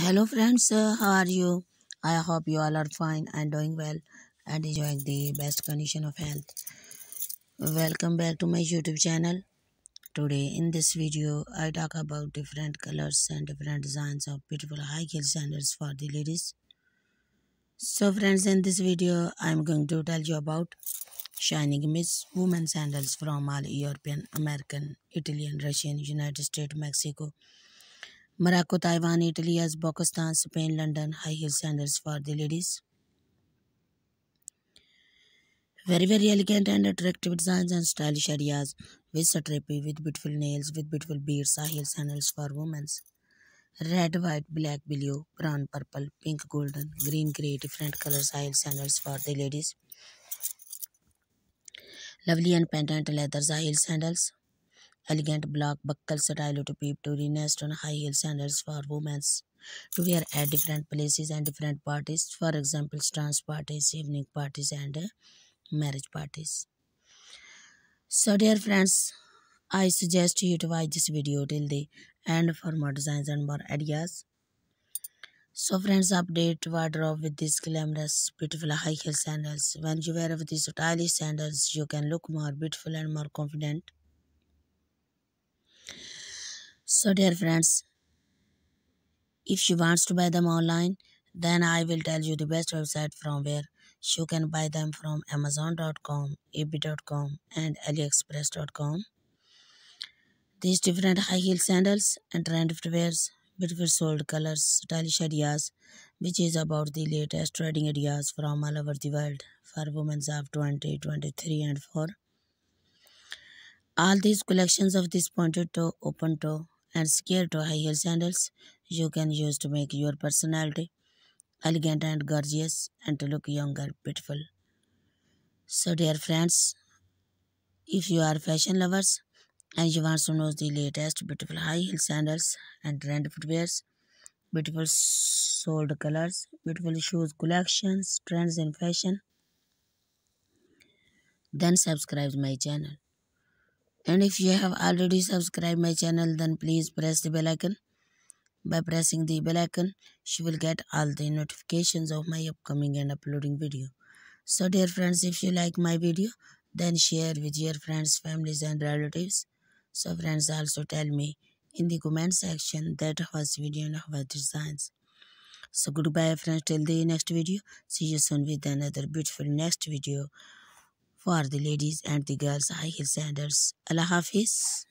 Hello, friends. Uh, how are you? I hope you all are fine and doing well and enjoying the best condition of health. Welcome back to my YouTube channel. Today, in this video, I talk about different colors and different designs of beautiful high heel sandals for the ladies. So, friends, in this video, I am going to tell you about shining Miss Woman sandals from all European, American, Italian, Russian, United States, Mexico Morocco, Taiwan, Italy, Uzbekistan, Spain, London, high heel sandals for the ladies. Very, very elegant and attractive designs and stylish ideas with strappy, with beautiful nails, with beautiful beads, high heel sandals for women. Red, white, black, blue, brown, purple, pink, golden, green, grey, different colors high heel sandals for the ladies. Lovely and patent leather high heel sandals elegant block buckle style to peep toe nest on high heel sandals for women. To wear at different places and different parties. For example dance parties evening parties and uh, marriage parties. So dear friends i suggest you to watch this video till the end for more designs and more ideas. So friends update wardrobe with these glamorous beautiful high heel sandals when you wear with these stylish sandals you can look more beautiful and more confident so dear friends, if you want to buy them online, then I will tell you the best website from where you can buy them from amazon.com, ebay.com and aliexpress.com. These different high heel sandals and trend footwears, beautiful sold colors, stylish ideas, which is about the latest trading ideas from all over the world for women of 20, 23 and 4. All these collections of this pointed toe, open toe, and square toe high heel sandals you can use to make your personality elegant and gorgeous and to look younger beautiful. So dear friends if you are fashion lovers and you want to know the latest beautiful high heel sandals and trend footwears beautiful sold colors beautiful shoes collections trends in fashion then subscribe to my channel and if you have already subscribed my channel then please press the bell icon. By pressing the bell icon you will get all the notifications of my upcoming and uploading video. So dear friends if you like my video then share with your friends families and relatives. So friends also tell me in the comment section that was video and how designs. So goodbye friends. Till the next video. See you soon with another beautiful next video for the ladies and the girls high heel sandals. Allah Hafiz.